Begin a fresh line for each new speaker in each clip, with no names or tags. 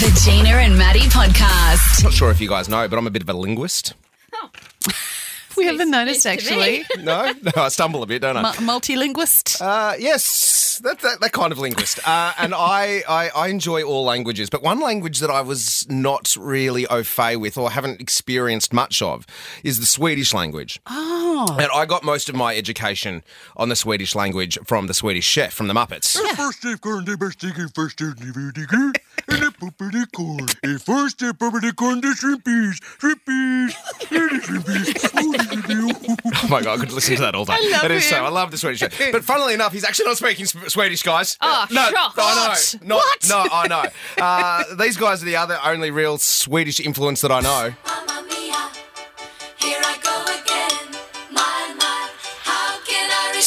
The Gina and Matty podcast.
Not sure if you guys know, but I'm a bit of a linguist.
We haven't noticed
news to me.
actually.
No, no, I stumble a bit, don't I?
Mu- multilinguist.
Uh, yes, that, that, that kind of linguist. Uh, and I, I, I enjoy all languages, but one language that I was not really au fait with or haven't experienced much of is the Swedish language.
oh.
And I got most of my education on the Swedish language from the Swedish chef from the Muppets.
First step corn, the best thing, first step the and the puppety corn. The first step puppety corn, the shrimpies, shrimpies, the shrimpies. Oh, shrimpies.
Oh my god, I could listen to that all day.
I love
It is so. I love the Swedish chef. But funnily enough, he's actually not speaking Sw- Swedish, guys.
Oh,
no,
shock.
I know. Not, No, I know. Uh, these guys are the other only real Swedish influence that I know.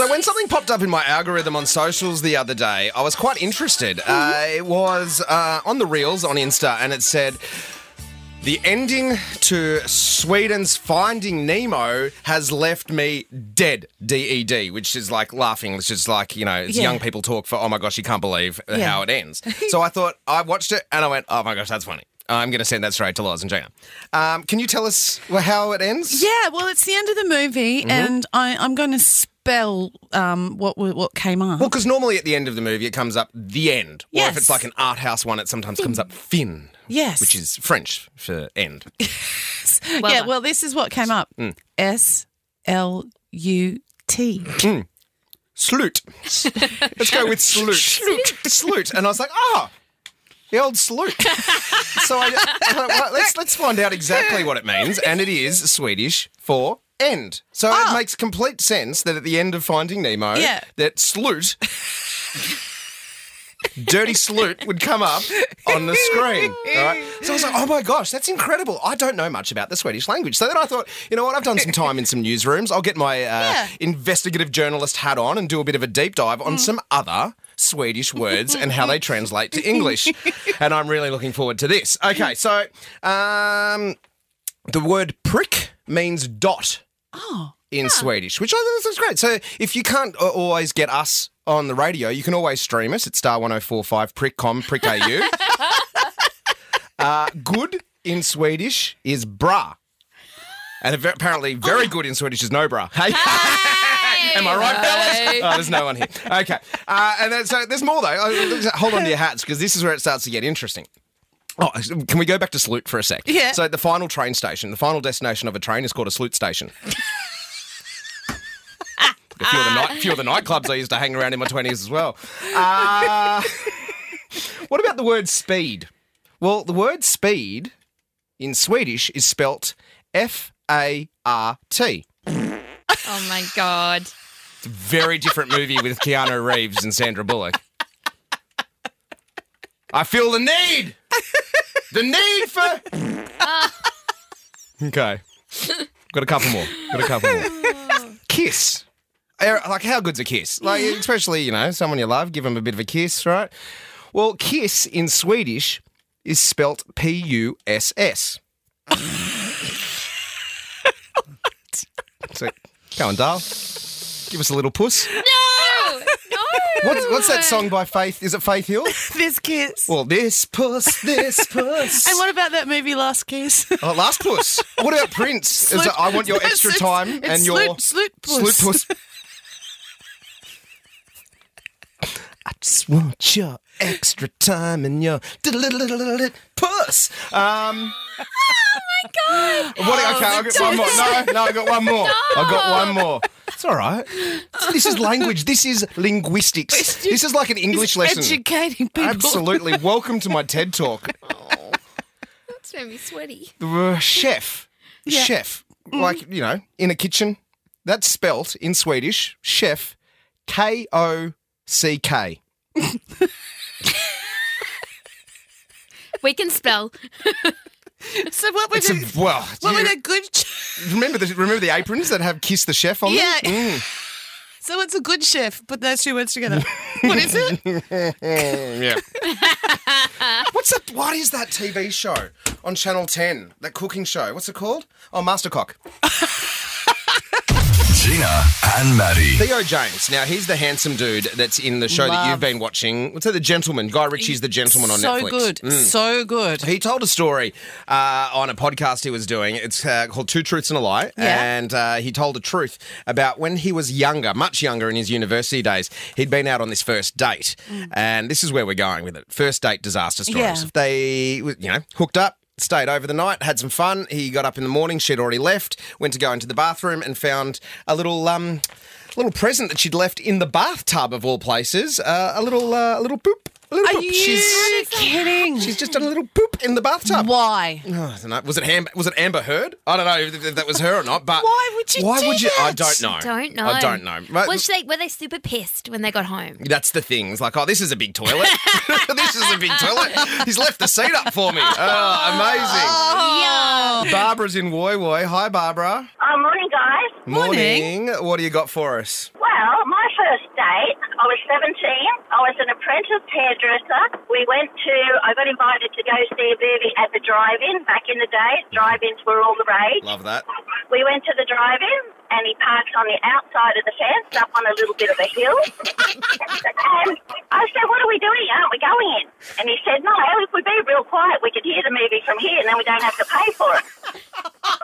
So when something popped up in my algorithm on socials the other day, I was quite interested. Uh, it was uh, on the reels on Insta, and it said. The ending to Sweden's Finding Nemo has left me dead. D E D, which is like laughing. It's just like you know, it's
Yeah.
young people talk for. Oh my gosh, you can't believe
Yeah.
how it ends. so I thought I watched it and I went, oh my gosh, that's funny. I'm going to send that straight to Loz and Gina. Um, can you tell us how it ends?
Yeah, well, it's the end of the movie,
Mm-hmm.
and I, I'm going to spell um, what what came up.
Well, because normally at the end of the movie it comes up the end, or if it's like an art house one, it sometimes comes up fin.
Yes.
which is French for end.
Well
yeah,
done.
well, this is what came up.
Mm.
S L U T.
Sloot. Let's go with sloot. Sloot. Sloot. And I was like, ah, the old sloot. so I, I thought, well, let's let's find out exactly what it means, and it is Swedish for end. So it makes complete sense that at the end of Finding Nemo,
Yeah.
that sloot. Dirty Sloot would come up on the screen. Right. So I was like, oh my gosh, that's incredible. I don't know much about the Swedish language. So then I thought, you know what? I've done some time in some newsrooms. I'll get my uh,
Yeah.
investigative journalist hat on and do a bit of a deep dive on some other Swedish words and how they translate to English. and I'm really looking forward to this. Okay, so um, the word prick means dot
Oh,
in Swedish, which I think is great. So if you can't always get us on the radio, you can always stream us at star 1045 prickcom prick au. uh, good in Swedish is bra. And apparently, very good in Swedish is no bra. Hey. Am I right, fellas? Oh, there's no one here. Okay. Uh, and then, so there's more, though. Uh, Hold on to your hats because this is where it starts to get interesting. Oh, can we go back to Salute for a sec?
Yeah.
So the final train station, the final destination of a train is called a Salute station. a few of the night, few of the nightclubs I used to hang around in my twenties as well. Uh, what about the word speed? Well, the word speed in Swedish is spelt F A R T.
Oh my god.
It's a very different movie with Keanu Reeves and Sandra Bullock. I feel the need. The need for. Okay. Got a couple more. Got a couple more. Kiss. Like, how good's a kiss? Like, especially, you know, someone you love, give them a bit of a kiss, right? Well, kiss in Swedish is spelt P U S S. So, go on, Dale. Give us a little puss.
No! No!
What's, what's that song by Faith? Is it Faith Hill?
this kiss.
Well, this puss, this puss.
and what about that movie Last Kiss?
Oh, last puss. What about Prince? Is it, I want your extra
It's-
time
it's
and your
Sloot- Sloot puss.
Sloot puss. I just want your extra time and your puss. Um,
God.
what, okay, I got one more. No, no, I got one more. I got one more. It's all right. This is language. This is linguistics. This is like an English lesson.
Educating people.
Absolutely. Welcome to my TED talk.
That's made me sweaty.
The uh, chef.
Yeah.
Chef. Like, you know, in a kitchen. That's spelt in Swedish, chef, K O C K.
We can spell.
So what
It's a, well,
what would a good
remember, the, remember the aprons that have Kiss the Chef on
Yeah.
them? Mm.
So it's a good chef. Put those two words together. what is it?
Yeah. What's that? What is that TV show on Channel 10? That cooking show? What's it called? Oh, Mastercock.
Gina and Matty.
Theo James. Now, he's the handsome dude that's in the show that you've been watching. What's it, The Gentleman? Guy Ritchie's The Gentleman on Netflix.
so
Netflix.
good.
Mm.
So good.
He told a story uh, on a podcast he was doing. It's uh, called Two Truths and a Lie.
Yeah.
And uh, he told a truth about when he was younger, much younger in his university days, he'd been out on this first date. And this is where we're going with it. First date disaster stories.
Yeah.
They, you know, hooked up. Stayed over the night, had some fun. He got up in the morning. She'd already left. Went to go into the bathroom and found a little um, little present that she'd left in the bathtub of all places. Uh, a little uh, a little poop. A little
Are
poop.
you
She's
kidding?
she's just done a little poop in the bathtub.
Why?
Oh, I don't know. Was it Amber, was it Amber Heard? I don't know if, if that was her or not. But
Why would you
Why
do
would you? I don't know.
Don't know.
I don't know. But
Was they, were they super pissed when they got home?
that's the thing. It's like, oh, this is a big toilet. this is a big toilet. He's left the seat up for me. Oh, amazing. Oh. Barbara's in Woy Woy. Hi, Barbara.
Oh, morning, guys.
Morning.
What do you got for us?
Well, my first date, I was 17. I was an apprentice hairdresser. We went to, I got invited to go see a movie at the drive-in back in the day. Drive-ins were all the rage.
Love that.
We went to the drive-in and he parked on the outside of the fence up on a little bit of a hill. and I said, what are we doing? Aren't we going in? And he said, no, if we be real quiet, we could hear the movie from here and then we don't have to pay for it.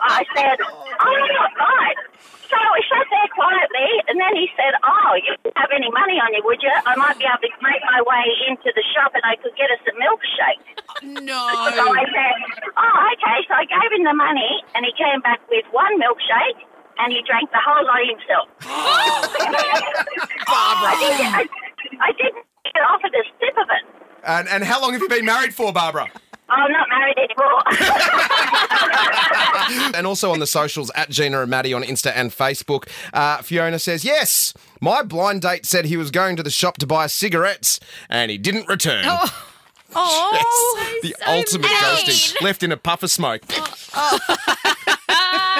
I said, oh, right. So we sat there quietly, and then he said, "Oh, you don't have any money on you, would you? I might be able to make my way into the shop, and I could get us a milkshake." So
No.
I said, "Oh, okay." So I gave him the money, and he came back with one and he drank the whole lot himself. I didn't, I, I didn't get offered a sip of it.
And, and how long have you been married for, Barbara?
I'm not married anymore.
and also on the socials at Gina and Matty on Insta and Facebook. Uh, Fiona says, Yes, my blind date said he was going to the shop to buy cigarettes and he didn't return.
Oh.
the
so
ultimate
mean.
ghosting. Left in a puff of smoke.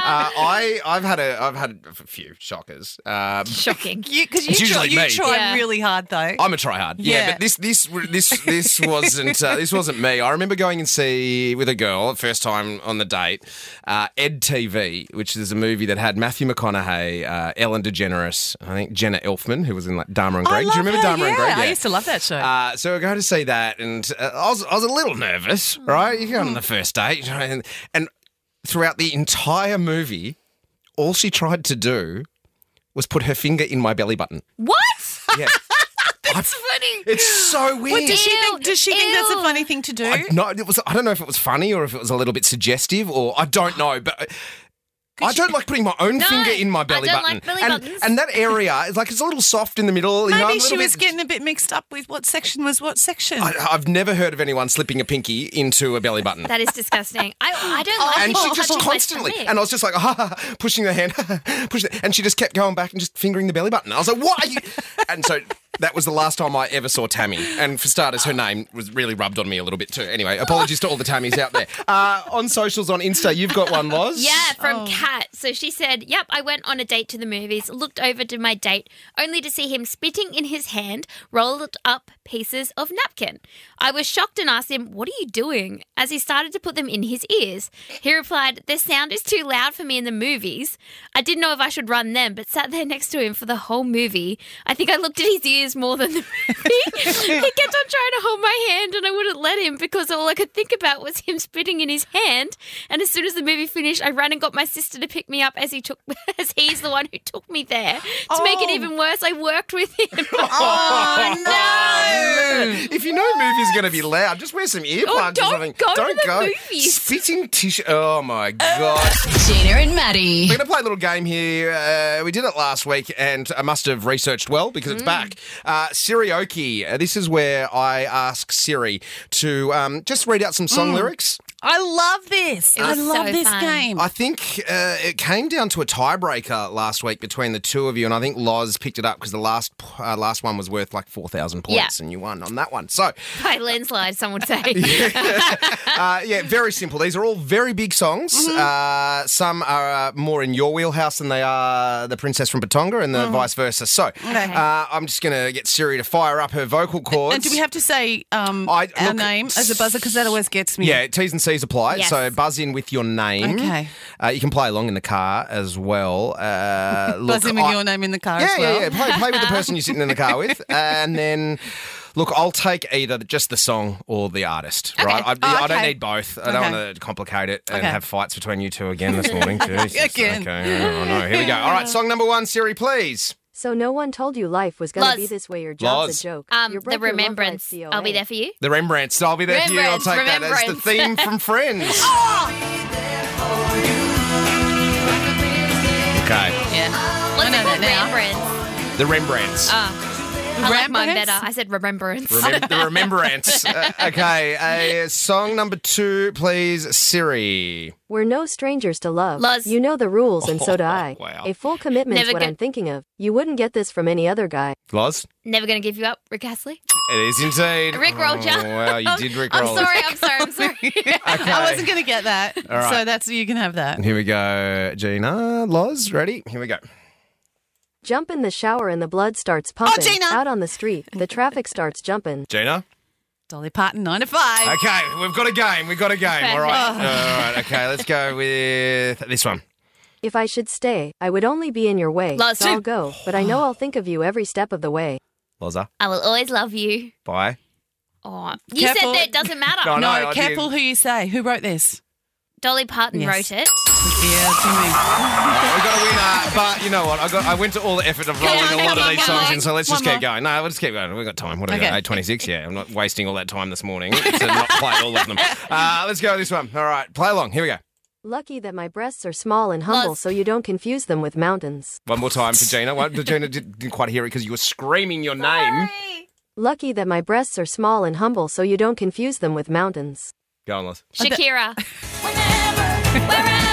Uh, I I've had a I've had a few shockers. Um,
Shocking.
Because you,
It's
try, you
me.
try
Yeah.
really hard though.
I'm a tryhard. Yeah,
Yeah.
but this this this this wasn't uh, this wasn't me. I remember going and see with a girl first time on the date, uh, EDtv, which is a movie that had Matthew McConaughey, uh, Ellen DeGeneres, I think Jenna Elfman, who was in like Dharma and
I
Greg. Do you remember
her,
Dharma and Greg? yeah.
I used to love that show.
Uh, so we're going to see that, and uh, I was I was a little nervous, right? You go on the first date, and, and throughout the entire movie, all she tried to do was put her finger in my belly button.
What?
Yeah.
That's funny.
It's so weird.
Does she think? Does she think that's a funny thing to do?
I, no, it was. I don't know if it was funny or if it was a little bit suggestive, or I don't know. But uh, I don't like putting my own
No,
finger in my
I
belly
don't
button.
like belly
and,
buttons.
and that area is like it's a little soft in the middle. You know, a
Maybe
little
she was
bit-
getting a bit mixed up with what section was what section.
I, I've never heard of anyone slipping a pinky into a belly button.
That is disgusting. I, I don't like
and she just constantly, and I was just like, ah, ha, ha, pushing the hand, push the, and she just kept going back and just fingering the belly button. I was like, what are you? and so that was the last time I ever saw Tammy. And for starters, her name was really rubbed on me a little bit too. Anyway, apologies to all the Tammys out there. Uh, on socials, on Insta, you've got one, Loz.
Yeah, from
Oh.
Kat. So she said, Yep, I went on a date to the movies, looked over to my date, only to see him spitting in his hand rolled up pieces of napkin. I was shocked and asked him, What are you doing? as he started to put them in his ears. He replied, The sound is too loud for me in the movies. I didn't know if I should run them, but sat there next to him for the whole movie. I think I looked at his ears more than the movie. he kept on trying to hold my hand, and I wouldn't let him because all I could think about was him spitting in his hand. And as soon as the movie finished, I ran and got my sister to pick me up as he took, as he's the one who took me there. To make it
Oh.
even worse, I worked with him.
oh
Man, if you know a movie's going to be loud, just wear some earplugs
Oh,
or
don't
something.
go
don't
the
go.
movies.
Spitting tissue. Oh my god.
Gina and Matty.
We're going to play a little game here. Uh, we did it last week, and I must have researched well because
Mm.
it's back. Uh, Sirioki. Uh, this is where I ask Siri to um, just read out some song lyrics.
I love this. I love
so
this
fun.
game.
I think uh, it came down to a tiebreaker last week between the two of you, and I think Loz picked it up because the last uh, last one was worth like four thousand points,
Yeah.
and you won on that one. So,
By landslide, some would say.
uh, yeah, very simple. These are all very big songs.
Mm-hmm.
Uh, some are uh, more in your wheelhouse than they are the Princess from Batonga, and the
Mm-hmm.
vice versa. So, uh, I'm just going to get Siri to fire up her vocal cords.
and do we have to say um,
I-
our name as a buzzer? Because that always gets me.
Yeah, T's and T's apply.
Yes.
So buzz in with your name.
Okay.
Uh, you can play along in the car as well. Uh, look,
Buzz in with
I-
your name in the car
Yeah,
as well.
yeah, yeah. Play, play with the person you're sitting in the car with, and then. Look, I'll take either just the song or the artist, right? I,
Oh,
I don't need both. I don't
Okay.
want to complicate it and
Okay.
have fights between you two again this morning. Jesus.
Again.
Okay, oh, no. Here we go. All right, song number one, Siri, please.
So no one told you life was gonna
Loz.
be this way. Your job's
Loz.
a joke.
Um,
You
the
broke your love life,
remembrance.
COA.
I'll be there for you.
The Rembrandts. I'll be there for you. I'll
Rembrandts,
take that as the
Remembrance.
theme from Friends. Okay.
Yeah.
What's
I know
it called?
that now.
Remembrance.
The Rembrandts.
Ah. I like mine
Remembrance?
better. I said remembrance.
Remem- the Remembrance. Uh, okay. Uh, song number two, please, Siri.
We're no strangers to love.
Loz.
You know the rules, and so do I.
wow.
A full commitment's
Never
what
get-
I'm thinking of. You wouldn't get this from any other guy.
Loz?
Never going to give you up, Rick Astley.
It is indeed.
Rick rolled ya.
Oh, wow, you did Rick
I'm
roll.
sorry. I'm sorry. I'm sorry.
Okay.
I wasn't going to get that.
right.
So that's you can have that.
Here we go. Gina, Loz, ready? Here we go.
Jump in the shower and the blood starts oh, pumping.
Gina!
Out on the street, the traffic starts jumping.
Gina?
Dolly Parton, 9 to 5.
Okay, we've got a game. We've got a game. All right.
Perfect. Oh.
All right. Okay, let's go with this one.
If I should stay, I would only be in your way.
Loz.
So I'll go, but I know I'll think of you every step of the way.
Loza,
I will always love you.
bye.
Oh, you
Careful.
said that it doesn't matter.
No,
No,
I
careful who you say. Who wrote this?
Dolly Parton
Yes.
wrote it.
Yeah, it's me.
We got a winner, but you know what? I got. I went to all the effort of
Come
rolling
on,
a lot
come
of these songs
more.
in, so let's just keep
more.
going. No, let's keep going. We've got time. What are we
Okay.
got? Eight twenty-six. Yeah, I'm not wasting all that time this morning to not play all of them. Uh, let's go with this one. All right, play along. Here we go.
Lucky that my breasts are small and humble,
Loz.
so you don't confuse them with mountains.
One more time for Gina. One, Gina did- didn't quite hear it because you were screaming your name.
Lucky that my breasts are small and humble, so you don't confuse them with mountains.
Go on, Loz.
Shakira.
Whenever,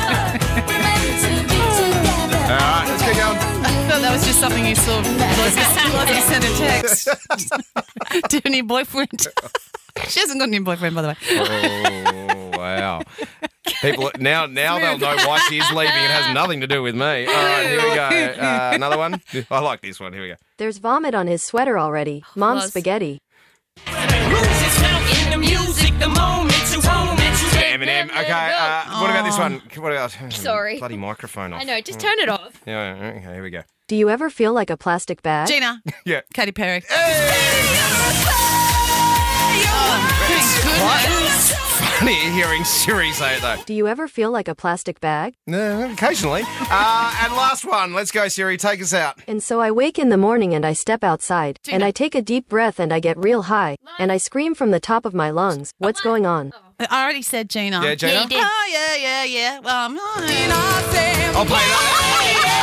All right, let's keep going.
I thought that was just something you saw. Lozzie sent a text to a new boyfriend. she hasn't got a new boyfriend, by the way.
Oh wow! People now now they'll know why she is leaving. It has nothing to do with me. All right, here we go. Uh, another one. I like this one. Here we go.
There's vomit on his sweater already. Mom's
Loz.
spaghetti.
Eminem. Okay. Uh, what about this one? What about
Sorry.
bloody microphone off?
I know. Just turn it off.
Yeah. Okay. Here we go.
Do you ever feel like a plastic bag?
Gina,
Yeah.
Katy Perry.
Funny hearing Siri say it though.
Do you ever feel like a plastic bag?
No, occasionally. Uh, and last one. Let's go, Siri. Take us out.
And so I wake in the morning and I step outside, and I take a deep breath and I get real high, and I scream from the top of my lungs, What's going on?
I already said Gina.
Yeah, Gina.
Yeah, you did.
Oh, yeah, yeah, yeah. Well, I'm
I'll play that.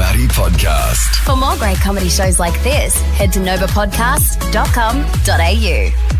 Matty Podcast.
For more great comedy shows like this, head to novapodcast.com.au.